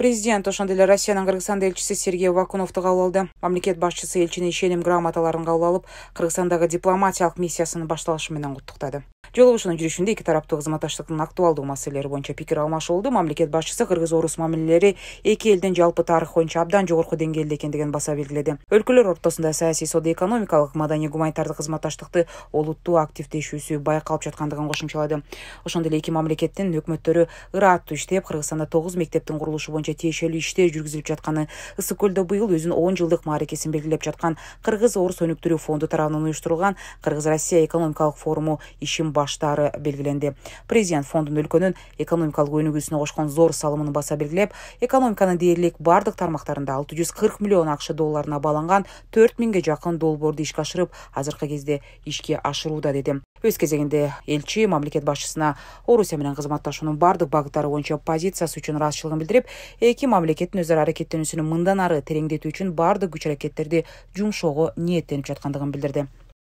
президент ошондой эле россиянын кыргызстанда элчиси сергей вакуновду кабыл алды. Мамлекет башчысы элчини ишеним грамоталарын кабыл алып кыргызстандагы дипломатиялык миссиясынын башталышы менен куттуктады жолугушуунун жүрүшүндө эки тараптуу кызматташтыктын актуалдуу маселелери боюнча пикир алмашуу болду. Мамлекет башчысы кыргыз орус мамилелери эки элдин жалпы тарыхы боюнча абдан жогорку деңгээлде экендигин баса белгиледи. Өлкөлөр ортосунда саясий соода экономикалык маданий гуманитардык кызматташтыкты олуттуу активдешүүсү байкалып жаткандыгын кошумчалады. Ошондой эле эки мамлекеттин өкмөттөрү ырааттуу иштеп кыргызстанда тогуз мектептин курулушу боюнча тиешелүү иштер жүргүзүлүп жатканы ысык көлдө быйыл өзүнүн он жылдык мааракесин белгилеп жаткан кыргыз орус өнүктүрүү фонду тарабынан уюштурулган кыргыз россия экономикалык форуму ишин баштаары белгиленди президент фондун өлкөнүн экономикалык өнүгүүсүнө кошкон зор салымын баса белгилеп экономиканын дээрлик баардык тармактарында алты жүз кырк миллион акш долларына бааланган төрт миңге жакын долбоорду ишке ашырып азыркы кезде ишке ашырууда деди өз кезегинде элчи мамлекет башчысына орусия менен кызматташуунун баардык багыттары боюнча позициясы үчүн ыраазычылыгын билдирип эки мамлекеттин өзара аракеттенүүсүнүн мындан ары тереңдетүү үчүн баардык күч аракеттерди жумшоого ниеттенип жаткандыгын билдирди.